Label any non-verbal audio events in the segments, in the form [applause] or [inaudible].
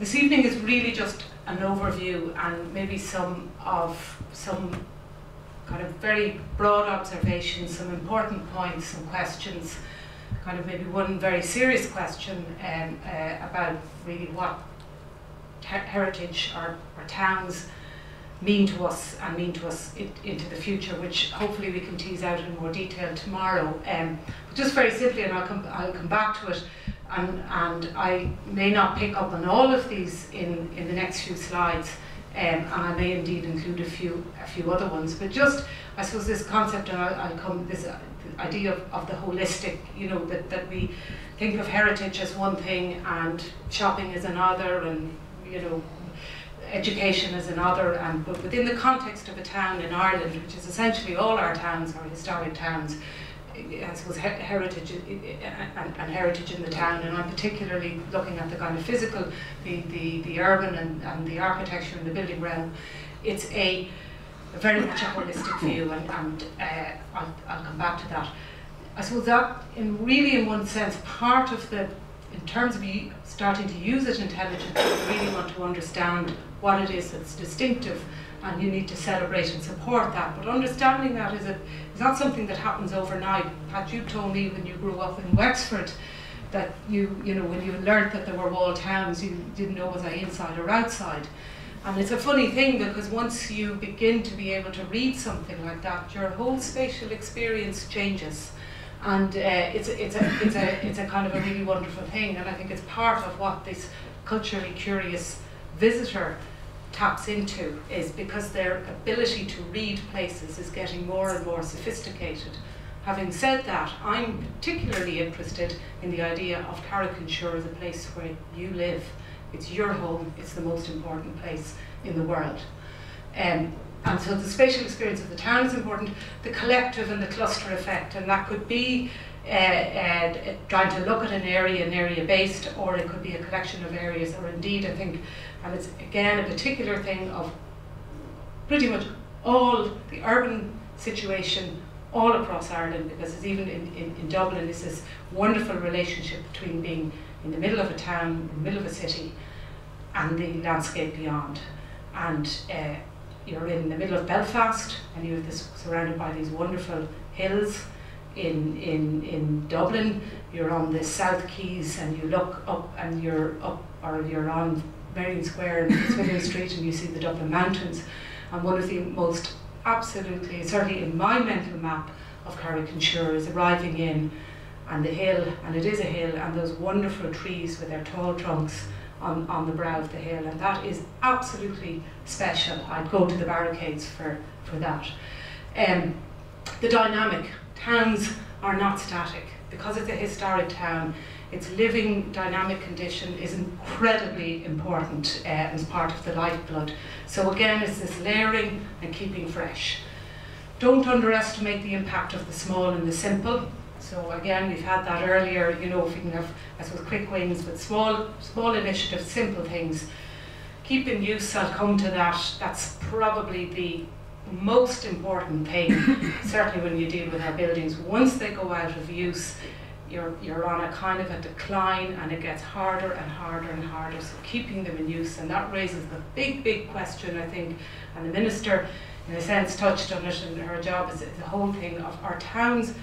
this evening is really just an overview and maybe some of some kind of very broad observations, some important points, some questions, kind of maybe one very serious question um, uh, about really what heritage or, or towns mean to us and mean to us it, into the future, which hopefully we can tease out in more detail tomorrow. Um, but just very simply, and I'll come, I'll come back to it, and, and I may not pick up on all of these in, in the next few slides, um, and I may indeed include a few a few other ones. But just, I suppose, this concept, and I'll, I'll come this uh, idea of, of the holistic, you know, that, that we think of heritage as one thing and shopping as another, and you know, education as another, and but within the context of a town in Ireland, which is essentially all our towns are historic towns, I suppose heritage and, and, heritage in the town, and I'm particularly looking at the kind of physical, the the, the urban and, and the architecture and the building realm. It's a, very much a holistic view, and, and uh, I'll, I'll come back to that. I suppose that, in really, in one sense, part of the, in terms of starting to use it intelligently, you really want to understand what it is that's distinctive and you need to celebrate and support that. But understanding that is, a, is not something that happens overnight. Pat, you told me when you grew up in Wexford that you, you know, when you learnt that there were walled towns, you didn't know was I inside or outside. And it's a funny thing because once you begin to be able to read something like that, your whole spatial experience changes. And uh, it's, it's, a, it's, a, it's a kind of a really wonderful thing. And I think it's part of what this culturally curious visitor taps into is because their ability to read places is getting more and more sophisticated. Having said that, I'm particularly interested in the idea of Carrick-on-Suir as a place where you live. It's your home, it's the most important place in the world. Um, and so the spatial experience of the town is important, the collective and the cluster effect, and that could be uh, uh, trying to look at an area, an area based, or it could be a collection of areas, or indeed, I think and it's again a particular thing of pretty much all the urban situation all across Ireland because it's even in, in, in Dublin is this wonderful relationship between being in the middle of a town, in the middle of a city and the landscape beyond. And uh, you're in the middle of Belfast and you're this, surrounded by these wonderful hills. In, in, in Dublin, you're on the South Quays and you look up and you're up or you're on Merrion Square and Fitzwilliam Street and you see the Dublin Mountains. And one of the most absolutely, certainly in my mental map of Carrick-on-Suir is arriving in and the hill, and it is a hill, and those wonderful trees with their tall trunks on, on the brow of the hill, and that is absolutely special. I'd go to the barricades for, for that. Um, the dynamic, towns are not static. Because it's a historic town, its living dynamic condition is incredibly important uh, as part of the lifeblood. So again, it's this layering and keeping fresh. Don't underestimate the impact of the small and the simple. So again, we've had that earlier, you know, if we can have, I suppose, quick wins, but small, small initiatives, simple things. Keep in use, I'll come to that. That's probably the most important thing, [laughs] certainly when you deal with our buildings. Once they go out of use, you're, you're on a kind of a decline and it gets harder and harder and harder. So keeping them in use, and that raises the big, big question, I think, and the Minister, in a sense, touched on it, and her job is the whole thing of our towns,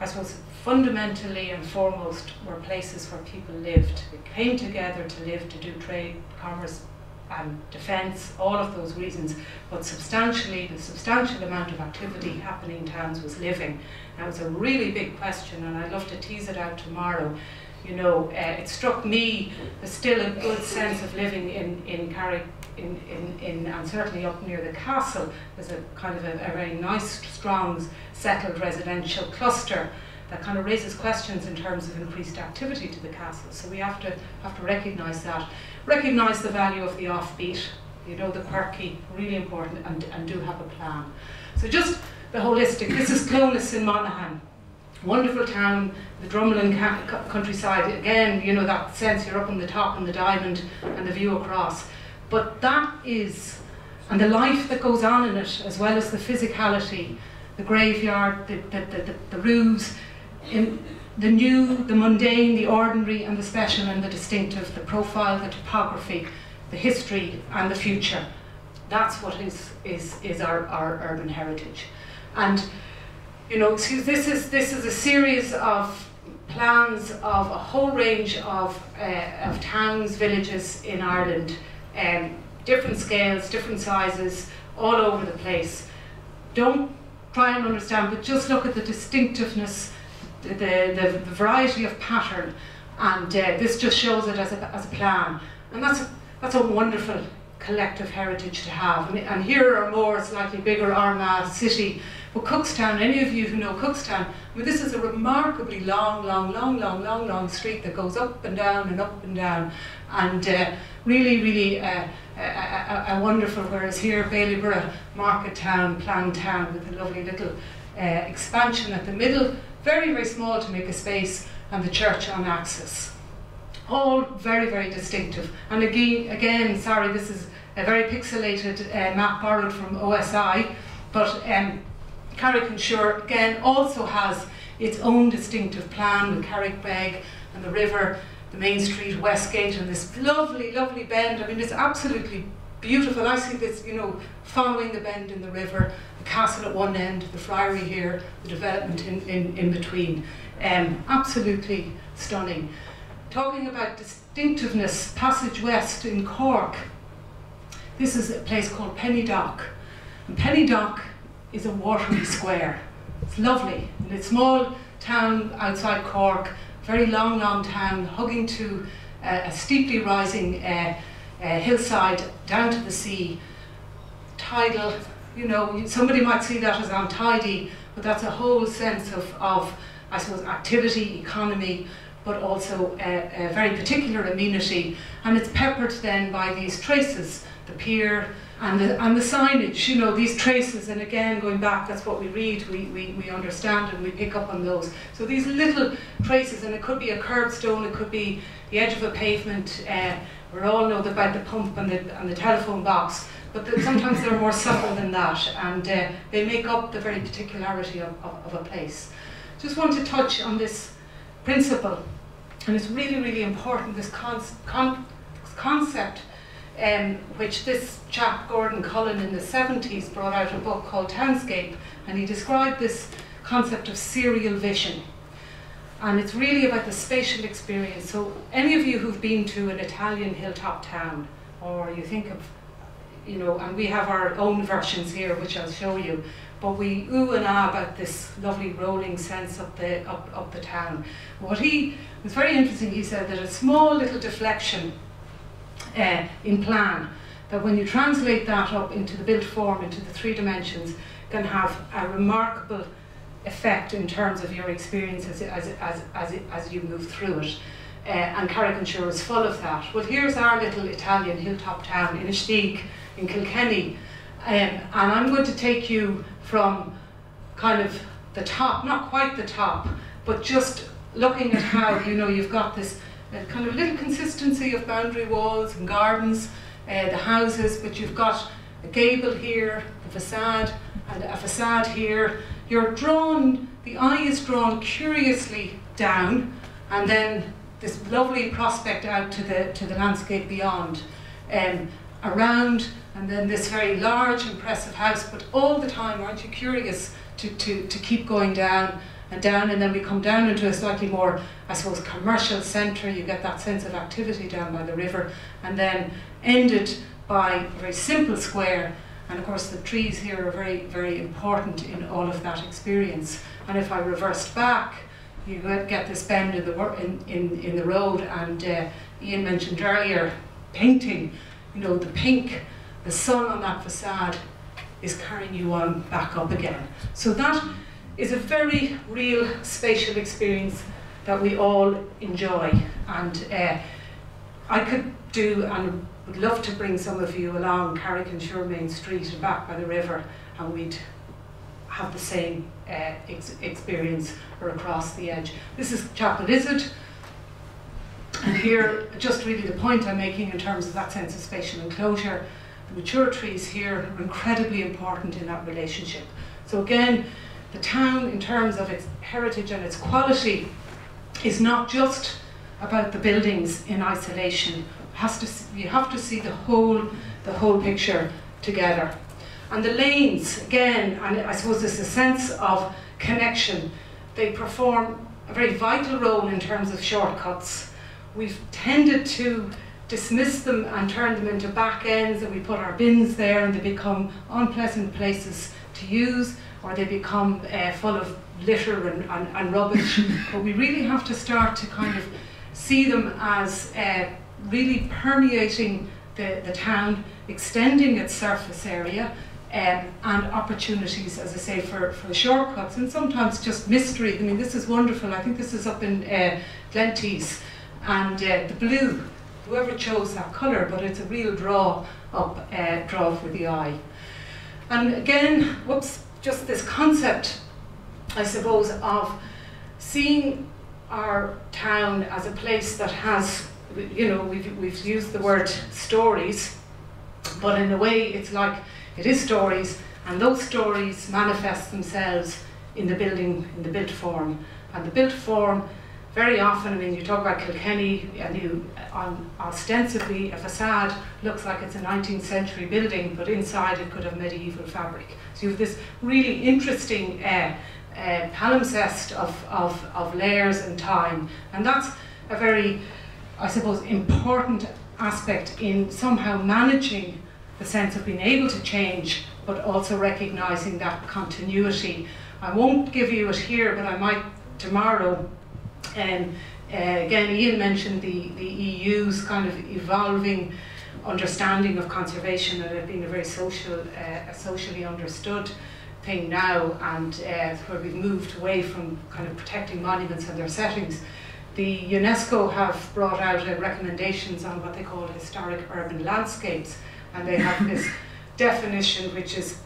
I suppose, fundamentally and foremost, were places where people lived. They came together to live, to do trade, commerce, and defence, all of those reasons, but substantially, the substantial amount of activity happening in towns was living. That was a really big question, and I'd love to tease it out tomorrow. You know, uh, it struck me there's still a good sense of living in, in Carrick, in, in, in, and certainly up near the castle, there's a kind of a, a very nice, strong, settled residential cluster that kind of raises questions in terms of increased activity to the castle. So we have to have to recognise that. Recognise the value of the offbeat, you know, the quirky, really important, and, and do have a plan. So just the holistic. This is Clones in Monaghan. Wonderful town, the Drumlin countryside. Again, you know that sense you're up on the top on the diamond and the view across. But that is, and the life that goes on in it, as well as the physicality, the graveyard, the, the, the, the, the roofs, in, the new, the mundane, the ordinary, and the special and the distinctive, the profile, the topography, the history, and the future. That's what is, is, is our, our urban heritage. And, you know, this is, this is a series of plans of a whole range of, uh, of towns, villages in Ireland, um, different scales, different sizes, all over the place. Don't try and understand, but just look at the distinctiveness, the, the, variety of pattern, and uh, this just shows it as a, as a plan. And that's a, that's a wonderful collective heritage to have. And, and here are more slightly bigger Armagh city, but Cookstown, any of you who know Cookstown, I mean, this is a remarkably long, long, long, long, long, long street that goes up and down and up and down, and uh, really, really uh, a, a, a, wonderful. Whereas here, Bailieborough, Market Town, planned town with a lovely little uh, expansion at the middle, very, very small to make a space, and the church on axis. all very, very distinctive. And again, again, sorry, this is a very pixelated uh, map borrowed from OSI, but um, Carrick-on-Suir again also has its own distinctive plan with Carrickbeg and the river, the main street, Westgate, and this lovely, lovely bend. I mean, it's absolutely beautiful. I see this, you know, following the bend in the river, the castle at one end, the friary here, the development in, in, in between. Um, absolutely stunning. Talking about distinctiveness, Passage West in Cork, this is a place called Penny Dock. And Penny Dock is a watery [laughs] square. It's lovely. And it's a small town outside Cork, very long, long town, hugging to uh, a steeply rising uh, uh, hillside down to the sea. Tidal, you know, somebody might see that as untidy, but that's a whole sense of, of I suppose, activity, economy, but also a, a very particular amenity. And it's peppered then by these traces, the pier, and the, and the signage, you know, these traces, and again, going back, that's what we read, we, we, we understand and we pick up on those. So these little traces, and it could be a curbstone, it could be the edge of a pavement, uh, we all know about the pump and the, and the telephone box, but the, sometimes they're more subtle than that, and uh, they make up the very particularity of, of, of a place. Just want to touch on this principle and it's really, really important, this con con concept, um, which this chap, Gordon Cullen, in the 70s brought out a book called Townscape, and he described this concept of serial vision. And it's really about the spatial experience. So any of you who've been to an Italian hilltop town, or you think of, you know, and we have our own versions here, which I'll show you, but we ooh and ah about this lovely rolling sense of the, up, up the town. What he was very interesting, he said that a small little deflection uh, in plan, that when you translate that up into the built form, into the three dimensions, can have a remarkable effect in terms of your experience as, as, as, as, as you move through it. Uh, and Carrick-on-Suir is full of that. Well, here's our little Italian hilltop town, Inistioge, in Kilkenny. Um, and I'm going to take you from kind of the top, not quite the top, but just looking at how, you know, you've got this uh, kind of little consistency of boundary walls and gardens, uh, the houses, but you've got a gable here, a facade, and a facade here. You're drawn, the eye is drawn curiously down, and then this lovely prospect out to the, to the landscape beyond. Um, around and then this very large impressive house but all the time aren't you curious to, to, to keep going down and down and then we come down into a slightly more I suppose commercial centre you get that sense of activity down by the river and then ended by a very simple square and of course the trees here are very very important in all of that experience and if I reversed back you get this bend in the, in, in, in the road and uh, Ian mentioned earlier painting you know, the pink, the sun on that facade is carrying you on back up again. So that is a very real spatial experience that we all enjoy. And uh, I could do, and would love to bring some of you along Carrick-on-Suir Main Street and back by the river, and we'd have the same uh, ex experience or across the edge. This is Chapelizod. And here, just really the point I'm making in terms of that sense of spatial enclosure, the mature trees here are incredibly important in that relationship. So again, the town, in terms of its heritage and its quality, is not just about the buildings in isolation. Has to, you have to see the whole, the whole picture together. And the lanes, again, and I suppose there's a sense of connection. They perform a very vital role in terms of shortcuts. We've tended to dismiss them and turn them into back ends and we put our bins there and they become unpleasant places to use or they become uh, full of litter and, and, and rubbish. [laughs] but we really have to start to kind of see them as uh, really permeating the, the town, extending its surface area, um, and opportunities, as I say, for, for shortcuts and sometimes just mystery. I mean, this is wonderful. I think this is up in uh, Glenties and uh, the blue. Whoever chose that colour, but it's a real draw up, uh, draw for the eye. And again, whoops, just this concept, I suppose, of seeing our town as a place that has, you know, we've, we've used the word stories, but in a way it's like it is stories, and those stories manifest themselves in the building, in the built form. And the built form, very often, I mean, you talk about Kilkenny, and you, on, ostensibly, a facade looks like it's a 19th century building, but inside it could have medieval fabric. So you have this really interesting uh, uh, palimpsest of, of, of layers and time. And that's a very, I suppose, important aspect in somehow managing the sense of being able to change, but also recognizing that continuity. I won't give you it here, but I might tomorrow. Um, uh, again, Ian mentioned the, the EU's kind of evolving understanding of conservation and it being a very social, uh, socially understood thing now, and uh, where we've moved away from kind of protecting monuments and their settings. The UNESCO have brought out uh, recommendations on what they call historic urban landscapes, and they have this [laughs] definition which is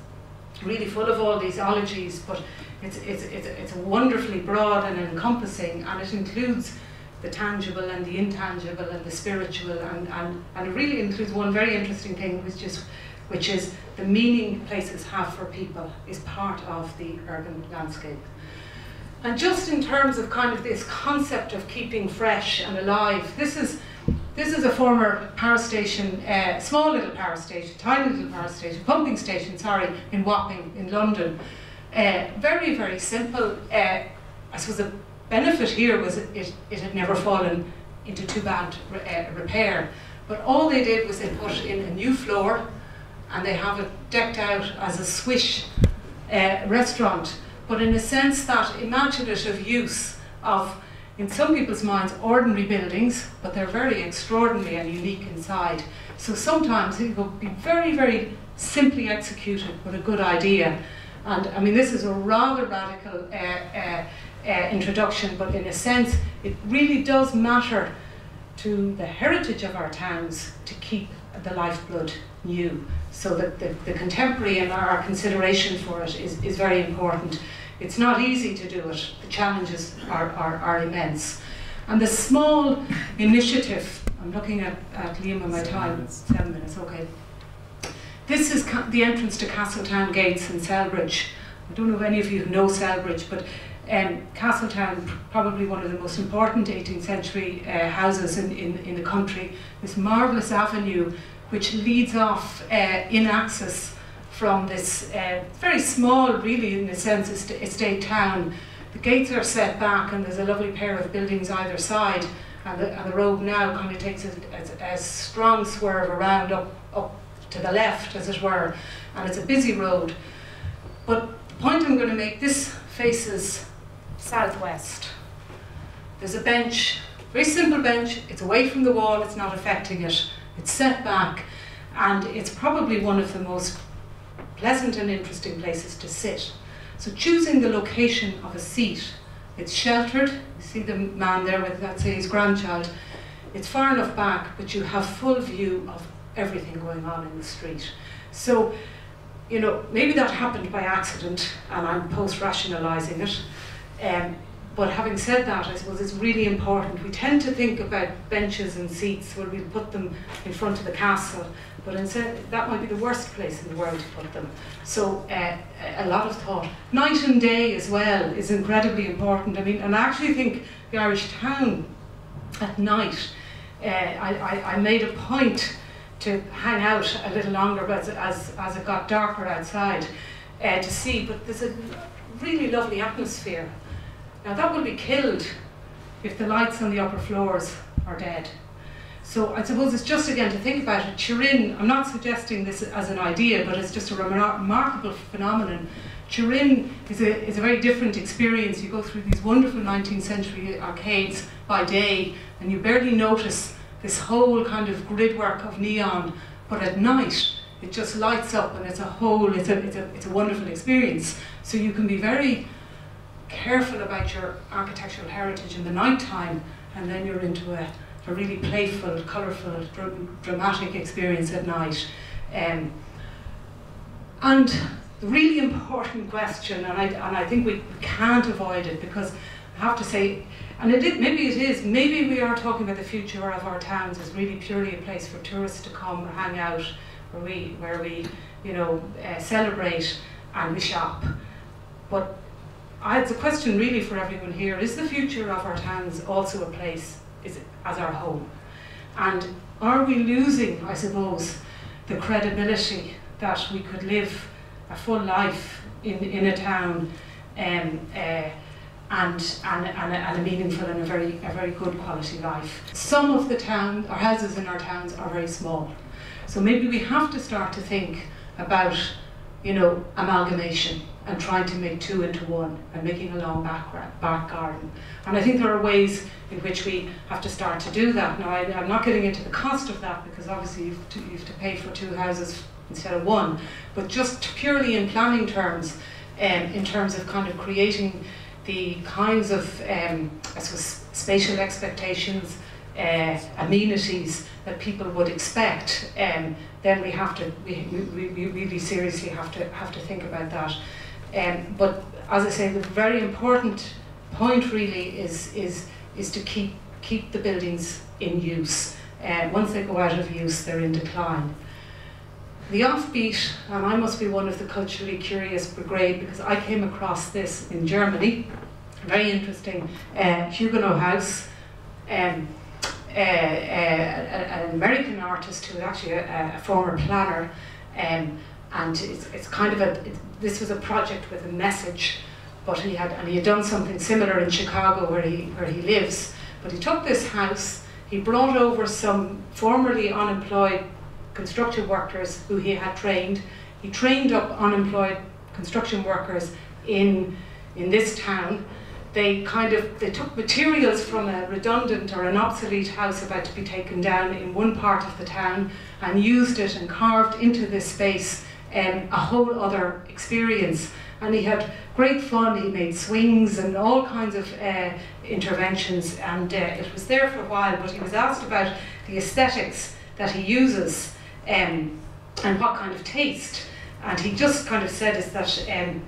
really full of all these ologies, but it's, it's, it's, it's wonderfully broad and encompassing, and it includes the tangible and the intangible and the spiritual, and, and, and it really includes one very interesting thing, which is, which is the meaning places have for people is part of the urban landscape. And just in terms of kind of this concept of keeping fresh and alive, this is this is a former power station, uh, small little power station, tiny little power station, pumping station, sorry, in Wapping in London. Uh, very, very simple. Uh, I suppose the benefit here was it, it, it had never fallen into too bad uh, repair. But all they did was they put in a new floor and they have it decked out as a swish uh, restaurant. But in a sense that imaginative use of in some people's minds, ordinary buildings, but they're very extraordinary and unique inside. So sometimes it will be very, very simply executed, but a good idea. And I mean, this is a rather radical uh, uh, uh, introduction, but in a sense, it really does matter to the heritage of our towns to keep the lifeblood new. So that the, the contemporary and our consideration for it is, is very important. It's not easy to do it. The challenges are, are, are immense. And the small initiative, I'm looking at, at Liam and my Seven time, minutes. seven minutes, okay. This is the entrance to Castletown Gates in Celbridge. I don't know if any of you know Celbridge, but um, Castletown, probably one of the most important 18th century uh, houses in, in, in the country, this marvellous avenue which leads off uh, in access from this uh, very small, really, in a sense, est- estate town. The gates are set back, and there's a lovely pair of buildings either side. And the, and the road now kind of takes a, a, a strong swerve around up, up to the left, as it were, and it's a busy road. But the point I'm going to make this faces southwest. There's a bench, very simple bench, it's away from the wall, it's not affecting it, it's set back, and it's probably one of the most pleasant and interesting places to sit. So choosing the location of a seat, it's sheltered, you see the man there with, let's say, his grandchild, it's far enough back, but you have full view of everything going on in the street. So, you know, maybe that happened by accident, and I'm post-rationalising it. Um, but having said that, I suppose it's really important. We tend to think about benches and seats where we put them in front of the castle, but instead that might be the worst place in the world to put them. So uh, a lot of thought. Night and day as well is incredibly important. I mean, and I actually think the Irish town at night, uh, I, I, I made a point to hang out a little longer as, as, as it got darker outside uh, to see, but there's a really lovely atmosphere. Now that will be killed if the lights on the upper floors are dead. So I suppose it's just again to think about it. Turin, I'm not suggesting this as an idea, but it's just a remarkable phenomenon. Turin is a, is a very different experience. You go through these wonderful 19th century arcades by day and you barely notice this whole kind of gridwork of neon, but at night it just lights up and it's a whole, it's a, it's a, it's a wonderful experience. So you can be very careful about your architectural heritage in the night time and then you're into a, a really playful, colourful, dr dramatic experience at night. Um, and the really important question, and I, and I think we can't avoid it because I have to say, and it maybe it is, maybe we are talking about the future of our towns as really purely a place for tourists to come and hang out, where we, where we you know, uh, celebrate and we shop. But it's a question really for everyone here, is the future of our towns also a place is as our home? And are we losing, I suppose, the credibility that we could live a full life in, in a town um, uh, and, and, and, a, and a meaningful and a very, a very good quality life. Some of the town, our houses in our towns are very small. So maybe we have to start to think about, you know, amalgamation and trying to make two into one and making a long back, back garden. And I think there are ways in which we have to start to do that. Now, I, am not getting into the cost of that because obviously you have, to, you have to pay for two houses instead of one, but just purely in planning terms, um, in terms of kind of creating the kinds of, um, I suppose, spatial expectations, uh, amenities that people would expect, um, then we have to, we, we, we really seriously have to, have to think about that. Um, but as I say, the very important point really is, is, is to keep, keep the buildings in use. Uh, once they go out of use, they're in decline. The offbeat, and I must be one of the culturally curious brigade because I came across this in Germany, very interesting, uh, Huguenot House, um, an American artist who was actually a, a former planner, um, and it's, it's kind of a, it, this was a project with a message, but he had, and he had done something similar in Chicago where he, where he lives, but he took this house, he brought over some formerly unemployed construction workers who he had trained. He trained up unemployed construction workers in, in this town. They kind of they took materials from a redundant or an obsolete house about to be taken down in one part of the town and used it and carved into this space um, a whole other experience. And he had great fun. He made swings and all kinds of uh, interventions, and uh, it was there for a while. But he was asked about the aesthetics that he uses um, and what kind of taste. And he just kind of said is that um,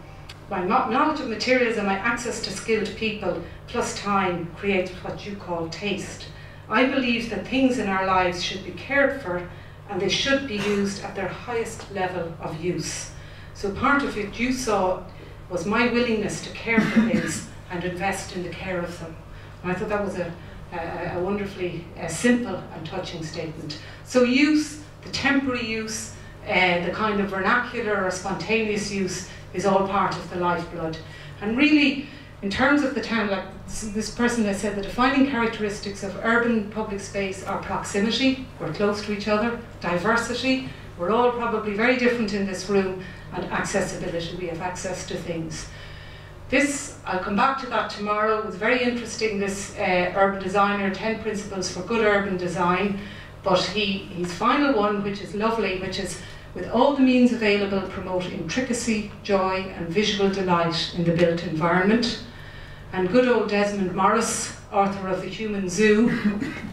my knowledge of materials and my access to skilled people plus time creates what you call taste. I believe that things in our lives should be cared for and they should be used at their highest level of use. So part of it you saw was my willingness to care for things [laughs] and invest in the care of them. And I thought that was a, a, a wonderfully uh, simple and touching statement. So use the temporary use, uh, the kind of vernacular or spontaneous use is all part of the lifeblood. And really, in terms of the town, like this person has said, the defining characteristics of urban public space are proximity, we're close to each other, diversity, we're all probably very different in this room, and accessibility, we have access to things. This, I'll come back to that tomorrow, it was very interesting, this uh, urban designer, 10 principles for good urban design, but he, his final one, which is lovely, which is with all the means available, promote intricacy, joy, and visual delight in the built environment. And good old Desmond Morris, author of The Human Zoo,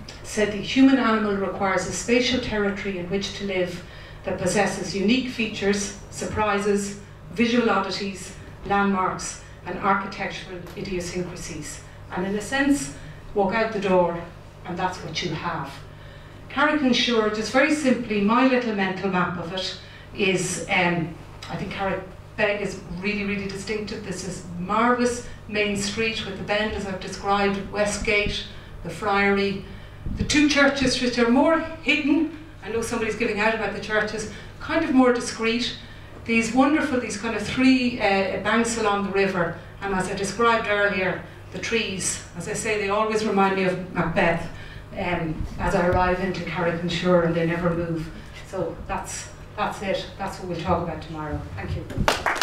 [laughs] said the human animal requires a spatial territory in which to live that possesses unique features, surprises, visual oddities, landmarks, and architectural idiosyncrasies. And in a sense, walk out the door and that's what you have. Carrick-on-Suir, just very simply, my little mental map of it is, um, I think Carrickbeg is really, really distinctive. This is marvellous main street with the bend as I've described, Westgate, the Friary, the two churches which are more hidden. I know somebody's giving out about the churches, kind of more discreet. These wonderful, these kind of three uh, banks along the river, and as I described earlier, the trees, as I say, they always remind me of Macbeth um, as I arrive into Carrick-on-Suir and they never move. So that's, that's it. That's what we'll talk about tomorrow. Thank you.